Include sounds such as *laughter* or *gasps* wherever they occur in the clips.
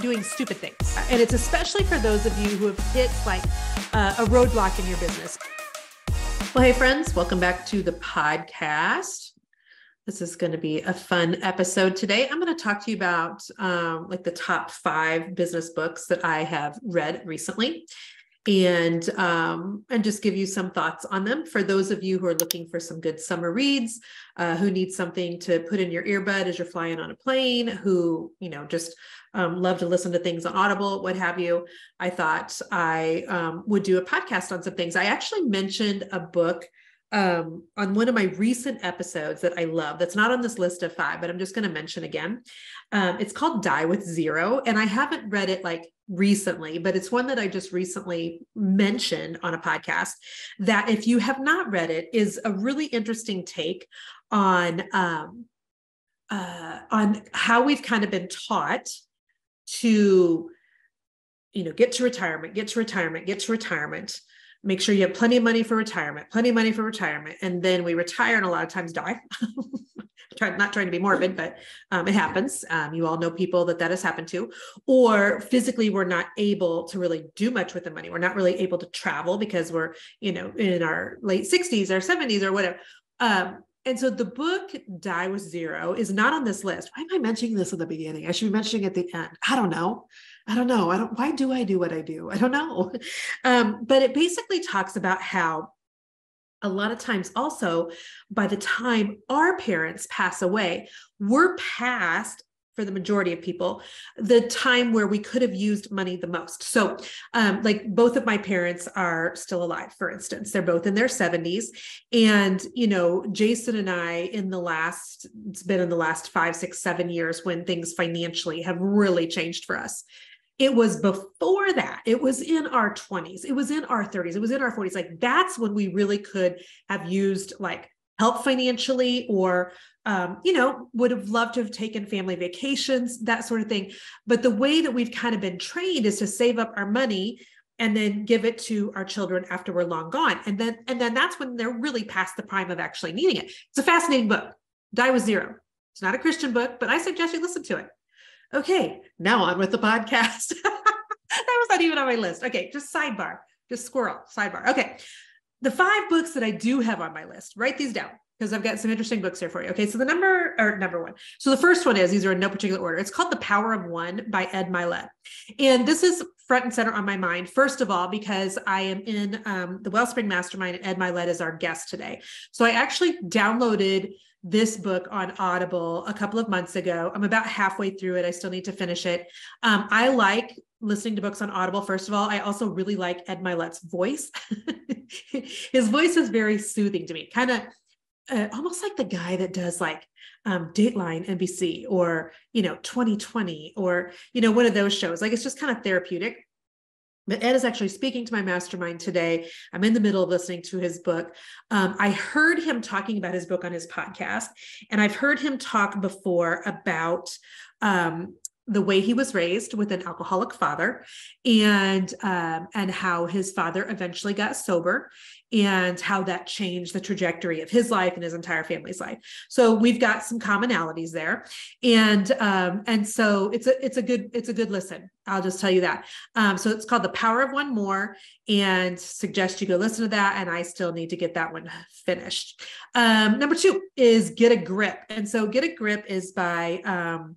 doing stupid things. And it's especially for those of you who have hit like uh, a roadblock in your business. Well, hey, friends, welcome back to the podcast. This is going to be a fun episode today. I'm going to talk to you about um, like the top five business books that I have read recently and um, and just give you some thoughts on them. For those of you who are looking for some good summer reads uh, who need something to put in your earbud as you're flying on a plane who you know just um, love to listen to things on audible what have you i thought i um, would do a podcast on some things. I actually mentioned a book um, on one of my recent episodes that I love. That's not on this list of five, but I'm just going to mention again. Um, it's called Die with Zero, and I haven't read it like recently, but it's one that I just recently mentioned on a podcast. That if you have not read it, is a really interesting take on um, uh, on how we've kind of been taught to, you know, get to retirement, get to retirement, get to retirement make sure you have plenty of money for retirement, plenty of money for retirement. And then we retire and a lot of times die. *laughs* Try, not trying to be morbid, but um, it happens. Um, you all know people that that has happened to, or physically we're not able to really do much with the money. We're not really able to travel because we're, you know, in our late 60s or 70s or whatever. Um, and so the book Die with Zero is not on this list. Why am I mentioning this in the beginning? I should be mentioning at the end. I don't know. I don't know. I don't, why do I do what I do? I don't know. *laughs* Um, but it basically talks about how a lot of times also by the time our parents pass away, we're past for the majority of people the time where we could have used money the most so um, like both of my parents are still alive for instance they're both in their 70s and you know jason and i in the last it's been in the last five six seven years when things financially have really changed for us it was before that. It was in our 20s. It was in our 30s. It was in our 40s. Like that's when we really could have used like help financially or um, you know would have loved to have taken family vacations that sort of thing. But the way that we've kind of been trained is to save up our money and then give it to our children after we're long gone. And then and then that's when they're really past the prime of actually needing it. It's a fascinating book. Die with zero. It's not a christian book but i suggest you listen to it. Okay, now on with the podcast. *laughs* that was not even on my list. Okay, just sidebar, just squirrel, sidebar. Okay, the five books that I do have on my list, write these down because I've got some interesting books here for you. Okay, so the number or number one. So the first one is these are in no particular order. It's called The Power of One by Ed Mylett, and this is front and center on my mind. First of all, because I am in um, the Wellspring Mastermind, and Ed Mylett is our guest today. So I actually downloaded this book on Audible a couple of months ago. I'm about halfway through it. I still need to finish it. Um, I like listening to books on Audible. First of all, I also really like Ed Mylett's voice. *laughs* His voice is very soothing to me, kind of uh, almost like the guy that does like um, Dateline NBC or, you know, 2020 or, you know, one of those shows. Like it's just kind of therapeutic. But Ed is actually speaking to my mastermind today. I'm in the middle of listening to his book. Um, I heard him talking about his book on his podcast, and I've heard him talk before about um, the way he was raised with an alcoholic father and um, and how his father eventually got sober and how that changed the trajectory of his life and his entire family's life. So we've got some commonalities there. And um, and so it's a it's a good it's a good listen. I'll just tell you that. Um, so it's called the power of one more and suggest you go listen to that and i still need to get that one finished. Um, number two is get a grip. And so get a grip is by um,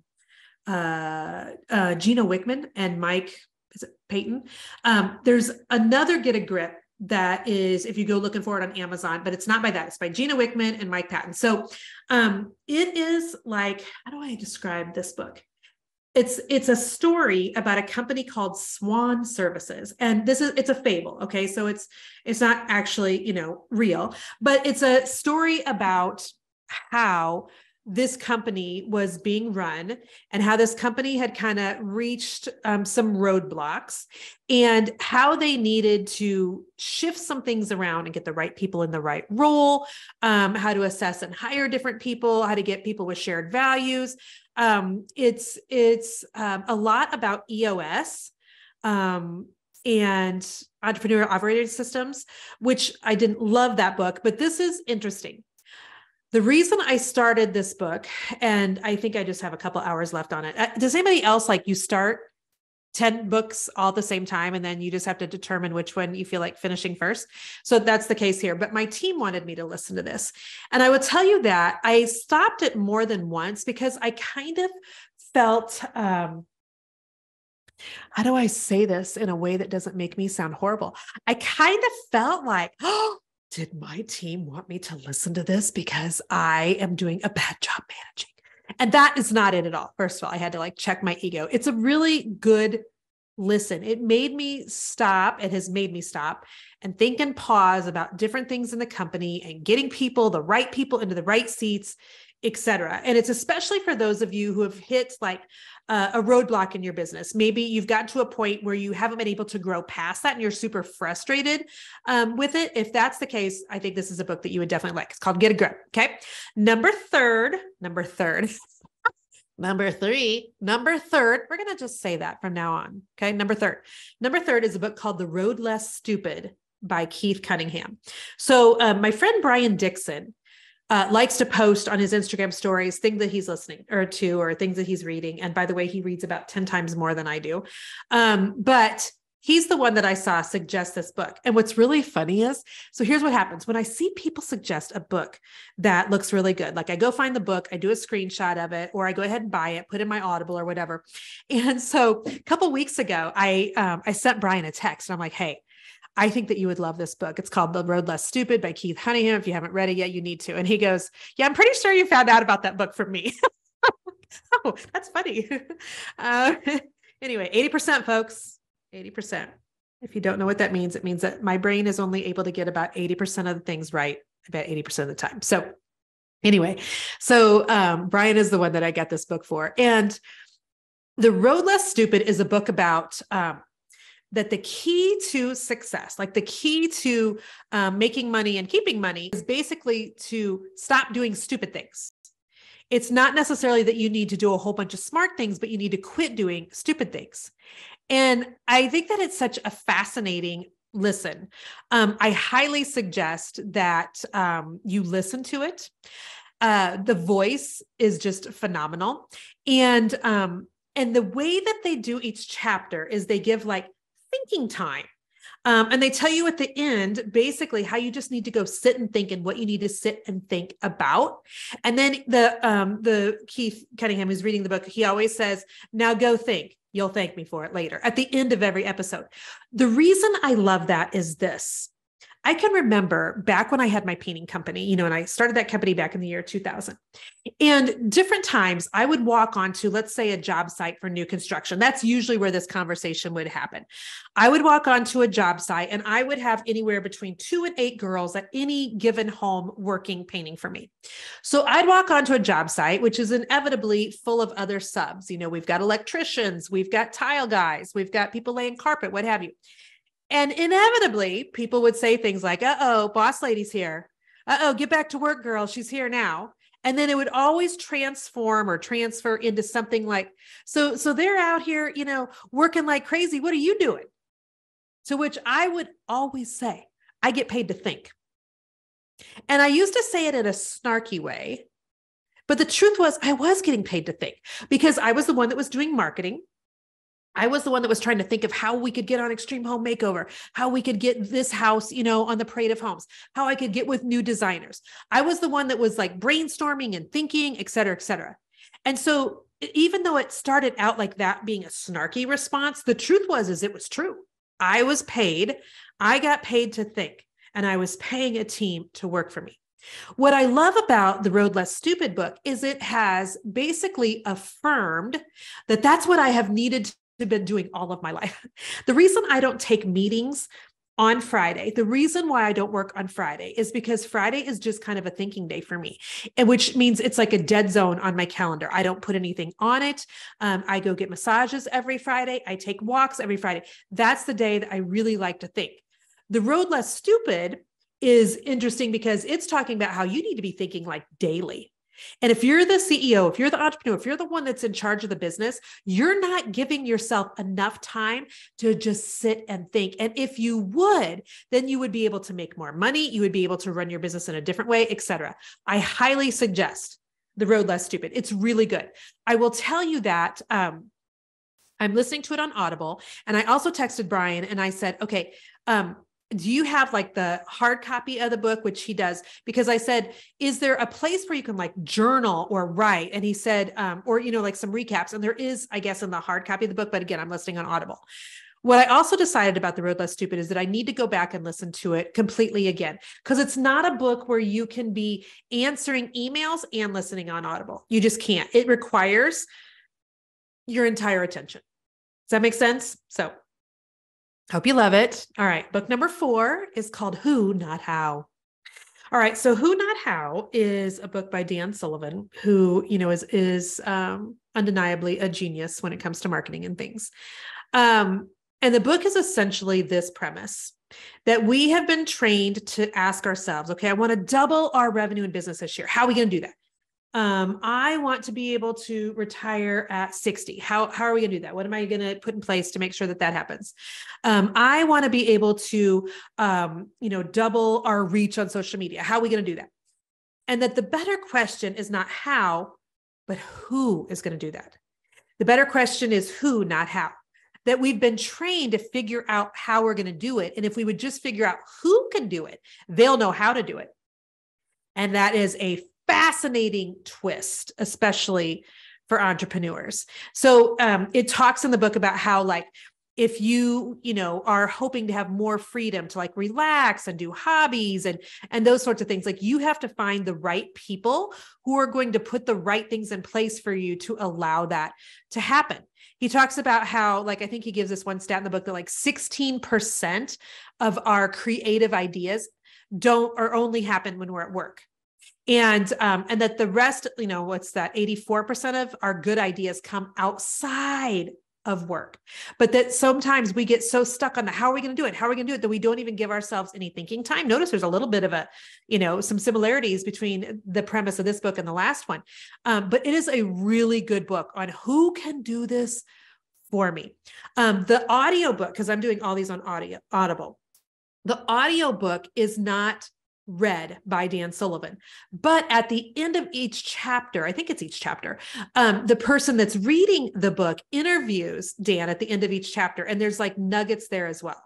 uh, uh, Gino Wickman and Mike is it Paton. Um, there's another Get a Grip that is, if you go looking for it on Amazon, but it's not by that. It's by Gino Wickman and Mike Paton. So um, it is like, how do I describe this book? It's it's a story about a company called Swan Services, and this is it's a fable. Okay, so it's it's not actually you know real, but it's a story about how this company was being run and how this company had kind of reached um, some roadblocks and how they needed to shift some things around and get the right people in the right role, um, how to assess and hire different people, how to get people with shared values. Um, it's it's um, a lot about EOS um, and entrepreneurial operating systems, which I didn't love that book, but this is interesting the reason I started this book, and I think I just have a couple hours left on it. Uh, does anybody else like you start 10 books all at the same time and then you just have to determine which one you feel like finishing first so that's the case here but my team wanted me to listen to this and i will tell you that i stopped it more than once because i kind of felt um how do i say this in a way that doesn't make me sound horrible i kind of felt like *gasps* oh did my team want me to listen to this because i am doing a bad job managing and that is not it at all. First of all, I had to like check my ego. It's a really good listen. It made me stop. It has made me stop and think and pause about different things in the company and getting people, the right people into the right seats, etc. And it's especially for those of you who have hit like uh, a roadblock in your business. Maybe you've gotten to a point where you haven't been able to grow past that and you're super frustrated um, with it. If that's the case, I think this is a book that you would definitely like. It's called Get a Grip. Okay. Number third, number third. *laughs* Number three, number third, we're going to just say that from now on. Okay. Number third. Number third is a book called The Road Less Stupid by Keith Cunningham. So, um, my friend Brian Dixon uh, likes to post on his Instagram stories things that he's listening or to or things that he's reading. And by the way, he reads about 10 times more than I do. Um, but he's the one that I saw suggest this book. And what's really funny is so here's what happens when I see people suggest a book that looks really good. Like I go find the book, I do a screenshot of it, or I go ahead and buy it, put in my Audible or whatever. *laughs* And so a couple weeks ago, I um, I sent Brian a text and I'm like, hey, I think that you would love this book. It's called The Road Less Stupid by Keith Cunningham. If you haven't read it yet, you need to. And he goes, Yeah, I'm pretty sure you found out about that book from me. *laughs* oh, that's funny. *laughs* Uh, *laughs* anyway, 80%, folks. 80%. If you don't know what that means, it means that my brain is only able to get about 80% of the things right about 80% of the time. So, anyway, so um, Brian is the one that I got this book for. And The Road Less Stupid is a book about um, that the key to success, like the key to um, making money and keeping money, is basically to stop doing stupid things. It's not necessarily that you need to do a whole bunch of smart things, but you need to quit doing stupid things. And I think that it's such a fascinating listen. Um, I highly suggest that um, you listen to it. Uh, the voice is just phenomenal, and um, and the way that they do each chapter is they give like thinking time. Um, and they tell you at the end basically how you just need to go sit and think and what you need to sit and think about. And then the um, the Keith Cunningham who's reading the book, he always says, "Now go think. You'll thank me for it later at the end of every episode. The reason I love that is this. I can remember back when I had my painting company, you know, and I started that company back in the year 2000. And different times I would walk onto, let's say, a job site for new construction. That's usually where this conversation would happen. I would walk onto a job site and I would have anywhere between two and eight girls at any given home working painting for me. So I'd walk onto a job site, which is inevitably full of other subs. You know, we've got electricians, we've got tile guys, we've got people laying carpet, what have you. And inevitably, people would say things like, uh oh, boss lady's here. Uh oh, get back to work, girl. She's here now. And then it would always transform or transfer into something like, so, so they're out here, you know, working like crazy. What are you doing? To which I would always say, I get paid to think. And I used to say it in a snarky way. But the truth was, I was getting paid to think because I was the one that was doing marketing. I was the one that was trying to think of how we could get on Extreme Home Makeover, how we could get this house, you know, on the Parade of Homes, how I could get with new designers. I was the one that was like brainstorming and thinking, et cetera, et cetera. And so even though it started out like that being a snarky response, the truth was is it was true. I was paid. I got paid to think, and I was paying a team to work for me. What I love about the Road Less Stupid book is it has basically affirmed that that's what I have needed been doing all of my life. *laughs* The reason I don't take meetings on Friday, the reason why I don't work on Friday is because Friday is just kind of a thinking day for me, and which means it's like a dead zone on my calendar. I don't put anything on it. Um, I go get massages every Friday. I take walks every Friday. That's the day that I really like to think. The road less stupid is interesting because it's talking about how you need to be thinking like daily. And if you're the CEO, if you're the entrepreneur, if you're the one that's in charge of the business, you're not giving yourself enough time to just sit and think. And if you would, then you would be able to make more money. You would be able to run your business in a different way, etc. I highly suggest the road less stupid. It's really good. I will tell you that um, I'm listening to it on Audible. And I also texted Brian and I said, okay, um, do you have like the hard copy of the book which he does because i said is there a place where you can like journal or write and he said um, or you know like some recaps and there is i guess in the hard copy of the book but again i'm listening on audible what I also decided about The Road Less Stupid is that I need to go back and listen to it completely again because it's not a book where you can be answering emails and listening on Audible. You just can't. It requires your entire attention. Does that make sense? So, hope you love it. All right, book number four is called Who, Not How. All right, so Who Not How is a book by Dan Sullivan, who you know is is um, undeniably a genius when it comes to marketing and things. Um, and the book is essentially this premise that we have been trained to ask ourselves, okay, I want to double our revenue in business this year. How are we going to do that? Um, I want to be able to retire at 60. How, how are we going to do that? What am I going to put in place to make sure that that happens? Um, I want to be able to, um, you know, double our reach on social media. How are we going to do that? And that the better question is not how, but who is going to do that? The better question is who, not how that we've been trained to figure out how we're going to do it. And if we would just figure out who can do it, they'll know how to do it. And that is a fascinating twist, especially for entrepreneurs. So um, it talks in the book about how, like, if you you know are hoping to have more freedom to like relax and do hobbies and and those sorts of things like you have to find the right people who are going to put the right things in place for you to allow that to happen he talks about how like i think he gives us one stat in the book that like 16% of our creative ideas don't or only happen when we're at work and um, and that the rest you know what's that 84% of our good ideas come outside of work. But that sometimes we get so stuck on the how are we going to do it? How are we going to do it? That we don't even give ourselves any thinking time. Notice there's a little bit of a you know some similarities between the premise of this book and the last one. Um, but it is a really good book on who can do this for me. Um, the audio book because i'm doing all these on audio audible. The audio book is not read by Dan Sullivan. But at the end of each chapter, I think it's each chapter, um, the person that's reading the book interviews Dan at the end of each chapter, and there's like nuggets there as well.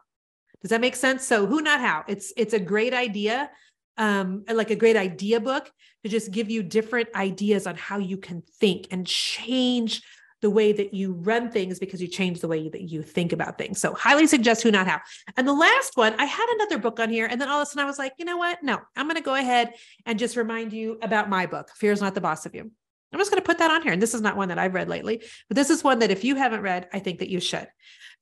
Does that make sense? So who not how? It's it's a great idea, um, like a great idea book to just give you different ideas on how you can think and change the way that you run things because you change the way that you think about things. So highly suggest who not how. And the last one, I had another book on here and then all of a sudden I was like, you know what? No, I'm going to go ahead and just remind you about my book, Fear is Not the Boss of You. I'm just going to put that on here. And this is not one that I've read lately, but this is one that if you haven't read, I think that you should.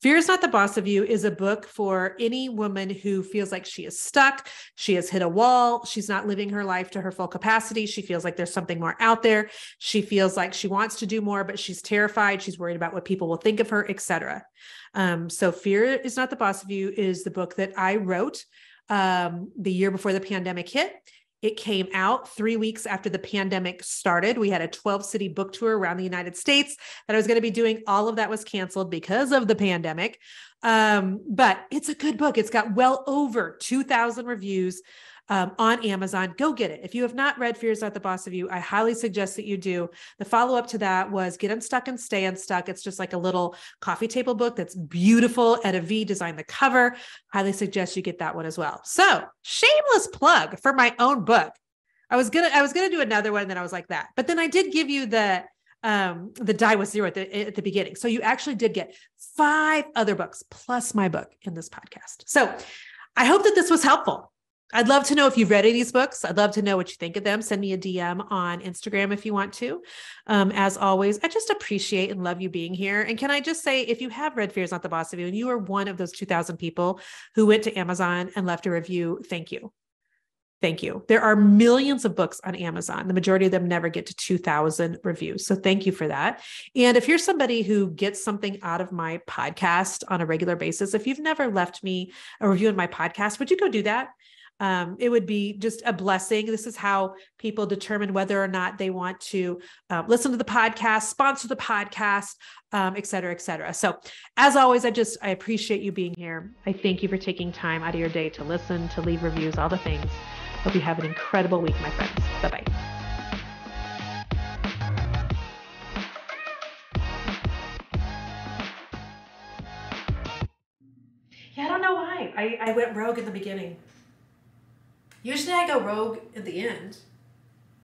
Fear is Not the Boss of You is a book for any woman who feels like she is stuck. She has hit a wall. She's not living her life to her full capacity. She feels like there's something more out there. She feels like she wants to do more, but she's terrified. She's worried about what people will think of her, etc. Um, so Fear is Not the Boss of You is the book that I wrote um, the year before the pandemic hit. It came out three weeks after the pandemic started. We had a 12 city book tour around the United States that I was going to be doing. All of that was canceled because of the pandemic. Um, but it's a good book. It's got well over 2,000 reviews um, on Amazon. Go get it. If you have not read Fear is Not the Boss of You, I highly suggest that you do. The follow up to that was Get Unstuck and Stay Unstuck. It's just like a little coffee table book that's beautiful. Etta V designed the cover. Highly suggest you get that one as well. So, shameless plug for my own book. I was gonna I was gonna do another one, then I was like that. But then I did give you the um the die with zero at the at the beginning. So you actually did get five other books plus my book in this podcast. So I hope that this was helpful. I'd love to know if you've read any of these books. I'd love to know what you think of them. Send me a DM on Instagram if you want to. Um, as always, I just appreciate and love you being here. And can I just say, if you have read Fear is Not the Boss of You and you are one of those 2,000 people who went to Amazon and left a review, thank you. Thank you. There are millions of books on Amazon. The majority of them never get to 2,000 reviews. So thank you for that. And if you're somebody who gets something out of my podcast on a regular basis, if you've never left me a review in my podcast, would you go do that? Um, it would be just a blessing. This is how people determine whether or not they want to uh, listen to the podcast, sponsor the podcast, um, et cetera, et cetera. So, as always, I just I appreciate you being here. I thank you for taking time out of your day to listen, to leave reviews, all the things. Hope you have an incredible week, my friends. Bye bye. Yeah, I don't know why. I, I went rogue in the beginning. Usually I go rogue at the end.